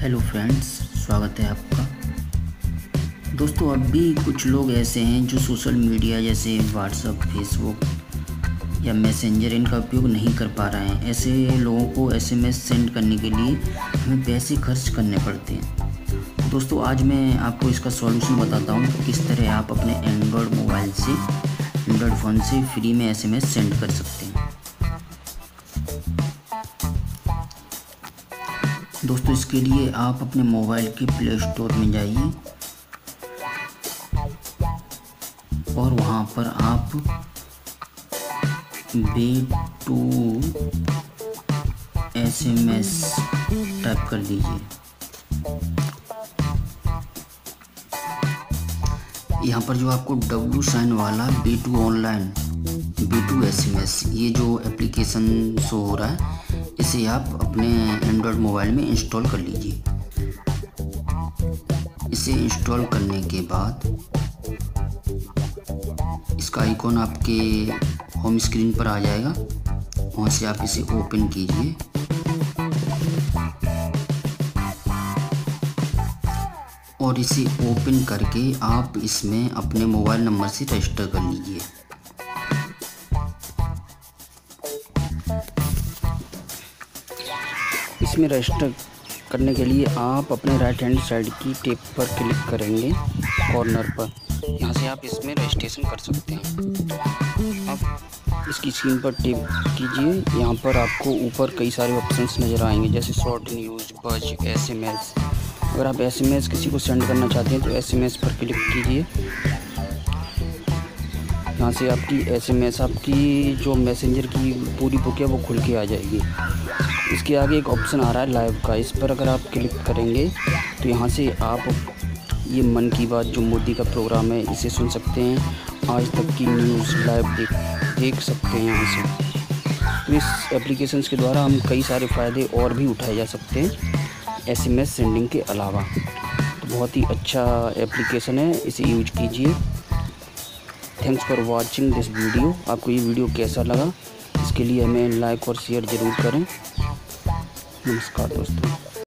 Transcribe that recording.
Hello friends स्वागत है आपका। दोस्तों अब भी कुछ लोग ऐसे हैं जो सोशल मीडिया जैसे व्हाट्सअप फेसबुक या मैसेंजर इनका उपयोग नहीं कर पा रहे हैं। ऐसे लोगों को एसएमएस सेंड करने के लिए हमें पैसे खर्च करने पड़ते हैं। दोस्तों, आज मैं आपको इसका सॉल्यूशन बताता हूँ कि किस तरह आप अपने एंड्रॉयड मोबाइल से एंड्रॉयड फ़ोन से फ्री में एसएमएस सेंड कर सकते हैं। दोस्तों, इसके लिए आप अपने मोबाइल के प्ले स्टोर में जाइए। और वहाँ पर आप way two S M S type कर दीजिए। यहाँ पर जो आपको डब्लू साइन वाला B two online B two S M S ये जो एप्लीकेशन शो हो रहा है इसे आप अपने एंड्रॉयड मोबाइल में इंस्टॉल कर लीजिए। इसे इंस्टॉल करने के बाद इसका आइकॉन आपके होम स्क्रीन पर आ जाएगा। वहाँ से आप इसे ओपन कीजिए। और इसे ओपन करके आप इसमें अपने मोबाइल नंबर से रजिस्टर कर लीजिए। इसमें रजिस्टर करने के लिए आप अपने राइट हैंड साइड की टेप पर क्लिक करेंगे कॉर्नर पर। यहाँ से आप इसमें रजिस्ट्रेशन कर सकते हैं। आप इसकी स्क्रीन पर टेप कीजिए। यहाँ पर आपको ऊपर कई सारे ऑप्शंस नज़र आएँगे, जैसे शॉर्ट न्यूज़ बज एसएमएस अगर आप एसएमएस किसी को सेंड करना चाहते हैं तो एसएमएस पर क्लिक कीजिए। यहाँ से आपकी एसएमएस आपकी जो मैसेंजर की पूरी बुक है वो खुल के आ जाएगी। इसके आगे एक ऑप्शन आ रहा है लाइव का। इस पर अगर आप क्लिक करेंगे तो यहाँ से आप ये मन की बात, जो मोदी का प्रोग्राम है, इसे सुन सकते हैं। आज तक की न्यूज़ लाइव देख देख सकते हैं यहाँ से। तो इस एप्लीकेशन के द्वारा हम कई सारे फ़ायदे और भी उठाए जा सकते हैं एसएमएस सेंडिंग के अलावा। तो बहुत ही अच्छा एप्लीकेशन है, इसे यूज़ कीजिए। Thanks for watching this video आपको ये वीडियो कैसा लगा? इसके लिए हमें लाइक और शेयर ज़रूर करें। नमस्कार दोस्तों।